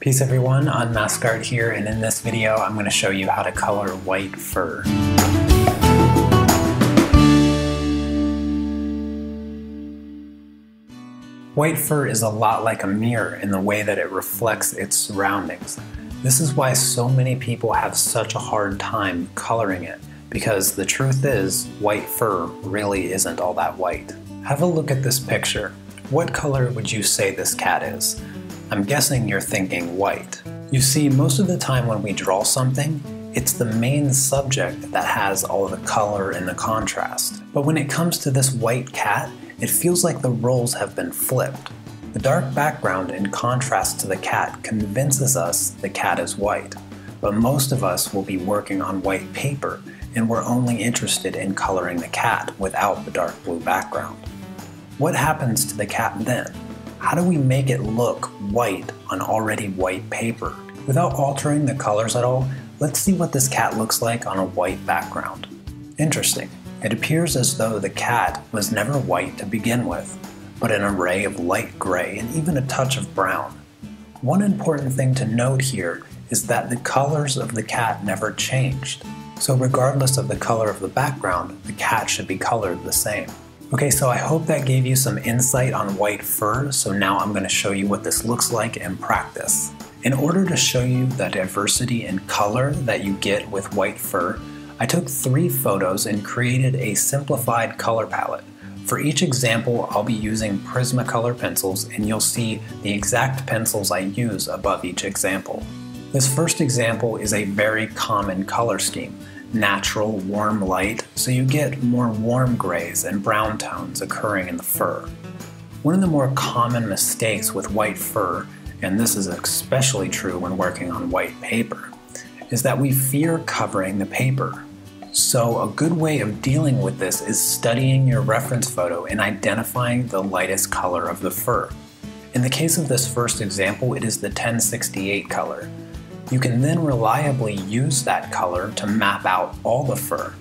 Peace everyone, on Unmasked here, and in this video I'm going to show you how to color white fur. White fur is a lot like a mirror in the way that it reflects its surroundings. This is why so many people have such a hard time coloring it, because the truth is, white fur really isn't all that white. Have a look at this picture. What color would you say this cat is? I'm guessing you're thinking white. You see, most of the time when we draw something, it's the main subject that has all the color and the contrast. But when it comes to this white cat, it feels like the roles have been flipped. The dark background in contrast to the cat convinces us the cat is white, but most of us will be working on white paper and we're only interested in coloring the cat without the dark blue background. What happens to the cat then? How do we make it look white on already white paper? Without altering the colors at all, let's see what this cat looks like on a white background. Interesting. It appears as though the cat was never white to begin with, but an array of light gray and even a touch of brown. One important thing to note here is that the colors of the cat never changed. So regardless of the color of the background, the cat should be colored the same. Okay, so I hope that gave you some insight on white fur, so now I'm going to show you what this looks like in practice. In order to show you the diversity in color that you get with white fur, I took three photos and created a simplified color palette. For each example, I'll be using Prismacolor pencils and you'll see the exact pencils I use above each example. This first example is a very common color scheme natural warm light, so you get more warm grays and brown tones occurring in the fur. One of the more common mistakes with white fur, and this is especially true when working on white paper, is that we fear covering the paper. So, a good way of dealing with this is studying your reference photo and identifying the lightest color of the fur. In the case of this first example, it is the 1068 color. You can then reliably use that color to map out all the fur.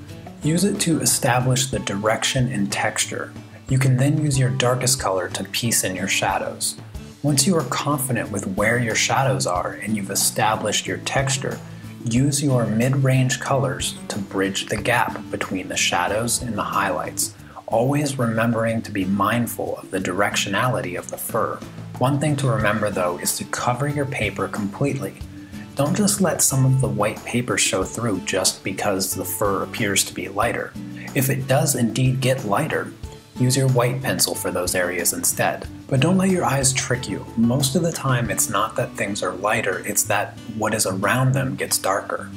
Use it to establish the direction and texture. You can then use your darkest color to piece in your shadows. Once you are confident with where your shadows are and you've established your texture, use your mid-range colors to bridge the gap between the shadows and the highlights, always remembering to be mindful of the directionality of the fur. One thing to remember though is to cover your paper completely. Don't just let some of the white paper show through just because the fur appears to be lighter. If it does indeed get lighter, use your white pencil for those areas instead. But don't let your eyes trick you. Most of the time, it's not that things are lighter, it's that what is around them gets darker.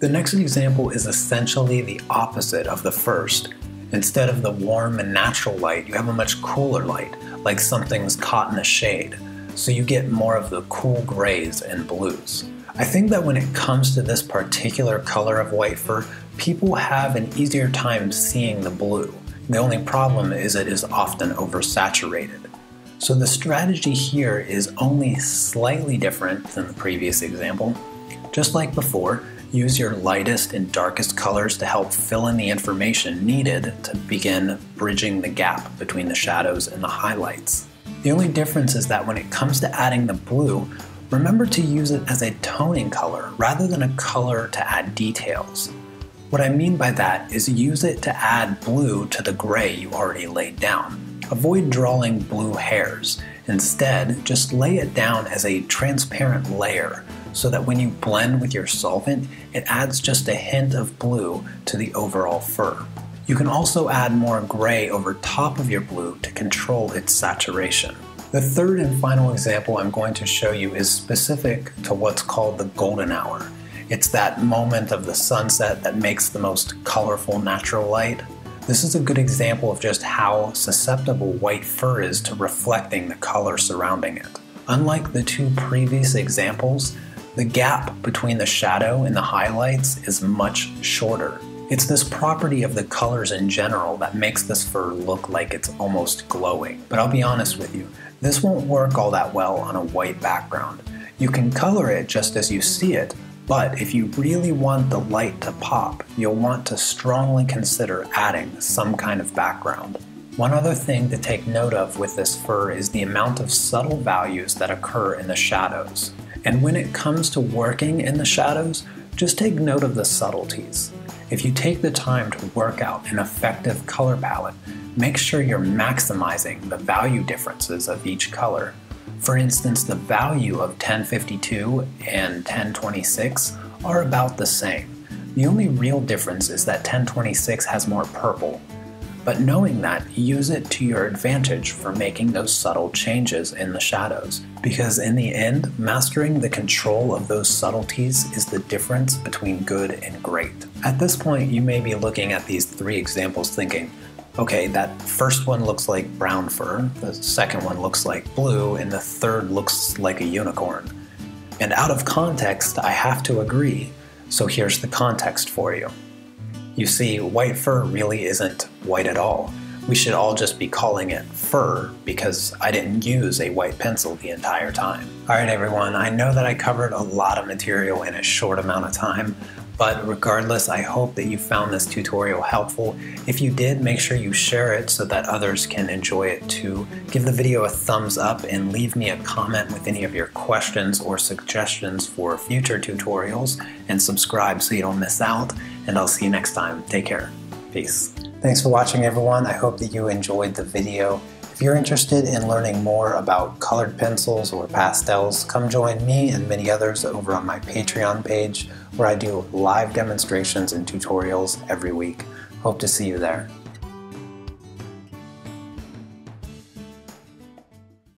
The next example is essentially the opposite of the first. Instead of the warm and natural light, you have a much cooler light, like something's caught in a shade. So you get more of the cool grays and blues. I think that when it comes to this particular color of white fur, people have an easier time seeing the blue. The only problem is it is often oversaturated. So the strategy here is only slightly different than the previous example. Just like before, use your lightest and darkest colors to help fill in the information needed to begin bridging the gap between the shadows and the highlights. The only difference is that when it comes to adding the blue, remember to use it as a toning color rather than a color to add details. What I mean by that is use it to add blue to the gray you already laid down. Avoid drawing blue hairs. Instead, just lay it down as a transparent layer so that when you blend with your solvent, it adds just a hint of blue to the overall fur. You can also add more gray over top of your blue to control its saturation. The third and final example I'm going to show you is specific to what's called the golden hour. It's that moment of the sunset that makes the most colorful natural light. This is a good example of just how susceptible white fur is to reflecting the color surrounding it. Unlike the two previous examples, the gap between the shadow and the highlights is much shorter. It's this property of the colors in general that makes this fur look like it's almost glowing. But I'll be honest with you, this won't work all that well on a white background. You can color it just as you see it, but if you really want the light to pop, you'll want to strongly consider adding some kind of background. One other thing to take note of with this fur is the amount of subtle values that occur in the shadows. And when it comes to working in the shadows, just take note of the subtleties. If you take the time to work out an effective color palette, make sure you're maximizing the value differences of each color. For instance, the value of 1052 and 1026 are about the same. The only real difference is that 1026 has more purple. But knowing that, use it to your advantage for making those subtle changes in the shadows. Because in the end, mastering the control of those subtleties is the difference between good and great. At this point, you may be looking at these three examples thinking, okay, that first one looks like brown fur, the second one looks like blue, and the third looks like a unicorn. And out of context, I have to agree, so here's the context for you. You see, white fur really isn't white at all. We should all just be calling it fur because I didn't use a white pencil the entire time. Alright everyone, I know that I covered a lot of material in a short amount of time, but regardless, I hope that you found this tutorial helpful. If you did, make sure you share it so that others can enjoy it too. Give the video a thumbs up and leave me a comment with any of your questions or suggestions for future tutorials and subscribe so you don't miss out. And I'll see you next time. Take care. Peace. Thanks for watching everyone. I hope that you enjoyed the video. If you're interested in learning more about colored pencils or pastels, come join me and many others over on my Patreon page where I do live demonstrations and tutorials every week. Hope to see you there.